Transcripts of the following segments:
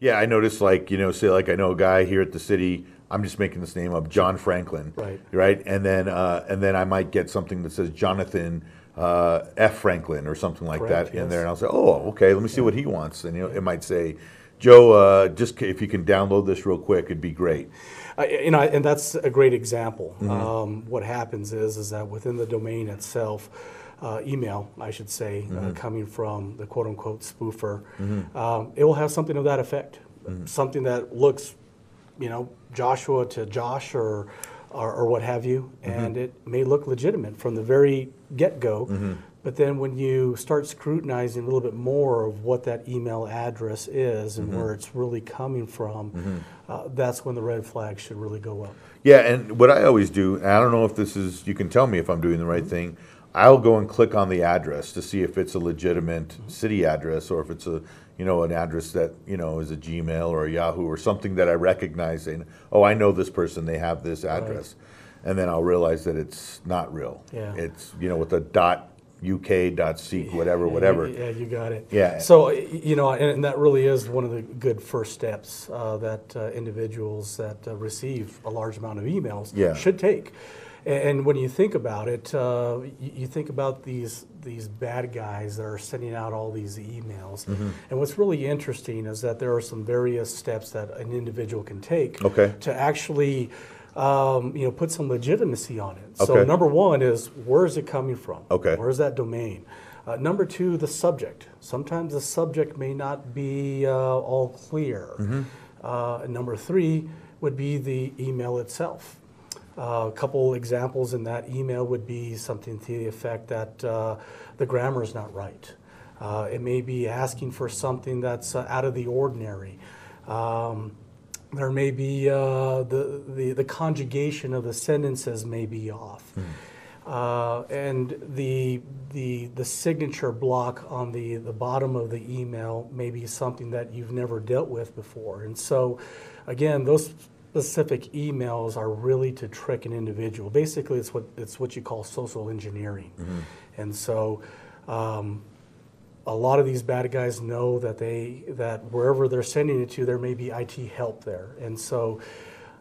Yeah, I noticed like, you know, say like I know a guy here at the city, I'm just making this name up, John Franklin. Right. Right? And then uh, and then I might get something that says Jonathan uh, F. Franklin or something like Correct, that in yes. there. And I'll say, oh, okay, let me see what he wants. And you know, it might say, Joe, uh, just c- if you can download this real quick, it'd be great. I- You know, and that's a great example. Mm-hmm. Um, what happens is, is that within the domain itself, uh, email, I should say, Mm-hmm. uh, coming from the quote unquote spoofer, um, it will have something of that effect. Mm-hmm. Something that looks, you know, Joshua to Josh or, or, or what have you, Mm-hmm. and it may look legitimate from the very get go. Mm-hmm. But then when you start scrutinizing a little bit more of what that email address is and Mm-hmm. where it's really coming from, uh, that's when the red flag should really go up. Yeah, and what I always do, and I don't know if this is, you can tell me if I'm doing the right thing. I'll go and click on the address to see if it's a legitimate city address or if it's a, you know, an address that, you know, is a Gmail or a Yahoo or something that I recognize and oh, I know this person, they have this address. And then I'll realize that it's not real. Yeah. It's, you know, with a dot UK, dot seek, whatever, whatever. Yeah, you got it. Yeah. So, you know, and, and that really is one of the good first steps uh, that uh, individuals that uh, receive a large amount of emails Yeah. should take. And when you think about it, uh, you, you think about these these bad guys that are sending out all these emails. Mm-hmm. And what's really interesting is that there are some various steps that an individual can take Okay. to actually, um, you know, put some legitimacy on it. So Okay. number one is where is it coming from? Okay. Where's that domain? Uh, number two, the subject. Sometimes the subject may not be uh, all clear. Mm-hmm. Uh, number three would be the email itself. Uh, a couple examples in that email would be something to the effect that uh, the grammar is not right. Uh, it may be asking for something that's uh, out of the ordinary. Um, there may be uh, the, the, the conjugation of the sentences may be off. Uh, and the, the, the signature block on the, the bottom of the email may be something that you've never dealt with before. And so, again, those specific emails are really to trick an individual. Basically, it's what, it's what you call social engineering. And so, um, a lot of these bad guys know that they that wherever they're sending it to, there may be IT help there, and so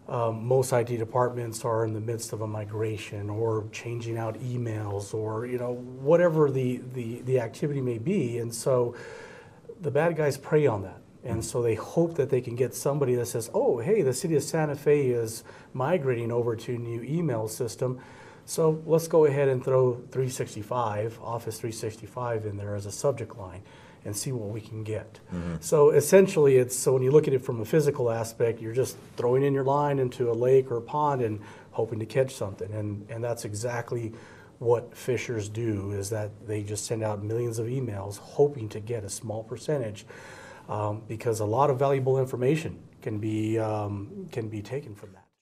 um, most IT departments are in the midst of a migration or changing out emails or you know whatever the the, the activity may be, and so the bad guys prey on that. And so they hope that they can get somebody that says, oh, hey, the city of Santa Fe is migrating over to a new email system. So let's go ahead and throw 365, Office 365 in there as a subject line and see what we can get. Mm-hmm. So essentially, it's so when you look at it from a physical aspect, you're just throwing in your line into a lake or a pond and hoping to catch something. And, and that's exactly what phishers do is that they just send out millions of emails hoping to get a small percentage um, because a lot of valuable information can be, um, can be taken from that.